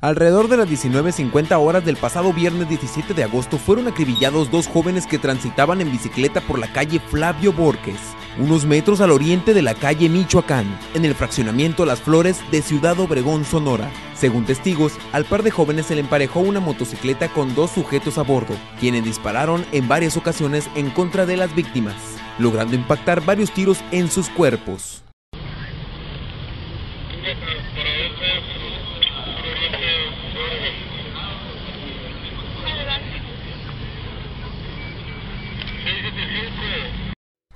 Alrededor de las 19.50 horas del pasado viernes 17 de agosto fueron acribillados dos jóvenes que transitaban en bicicleta por la calle Flavio Borges, unos metros al oriente de la calle Michoacán, en el fraccionamiento Las Flores de Ciudad Obregón, Sonora. Según testigos, al par de jóvenes se le emparejó una motocicleta con dos sujetos a bordo, quienes dispararon en varias ocasiones en contra de las víctimas, logrando impactar varios tiros en sus cuerpos dirige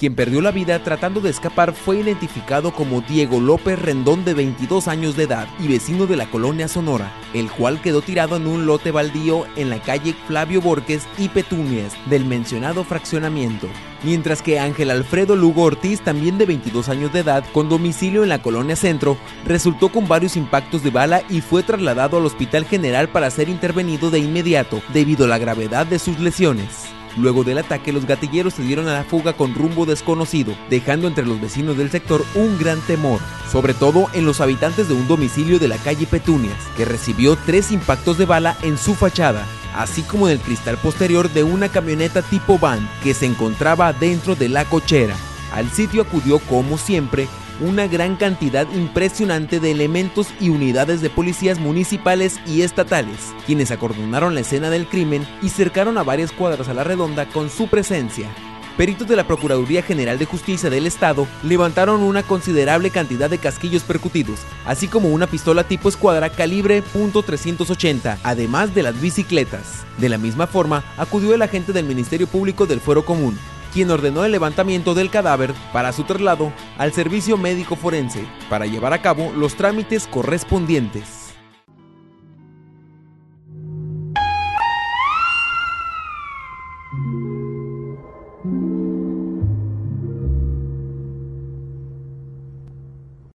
Quien perdió la vida tratando de escapar fue identificado como Diego López Rendón de 22 años de edad y vecino de la colonia Sonora, el cual quedó tirado en un lote baldío en la calle Flavio Borges y Petunias del mencionado fraccionamiento. Mientras que Ángel Alfredo Lugo Ortiz, también de 22 años de edad, con domicilio en la colonia Centro, resultó con varios impactos de bala y fue trasladado al Hospital General para ser intervenido de inmediato debido a la gravedad de sus lesiones. Luego del ataque, los gatilleros se dieron a la fuga con rumbo desconocido, dejando entre los vecinos del sector un gran temor, sobre todo en los habitantes de un domicilio de la calle Petunias, que recibió tres impactos de bala en su fachada, así como en el cristal posterior de una camioneta tipo van que se encontraba dentro de la cochera. Al sitio acudió como siempre una gran cantidad impresionante de elementos y unidades de policías municipales y estatales, quienes acordonaron la escena del crimen y cercaron a varias cuadras a la redonda con su presencia. Peritos de la Procuraduría General de Justicia del Estado levantaron una considerable cantidad de casquillos percutidos, así como una pistola tipo escuadra calibre .380, además de las bicicletas. De la misma forma, acudió el agente del Ministerio Público del Fuero Común, quien ordenó el levantamiento del cadáver para su traslado al servicio médico forense para llevar a cabo los trámites correspondientes.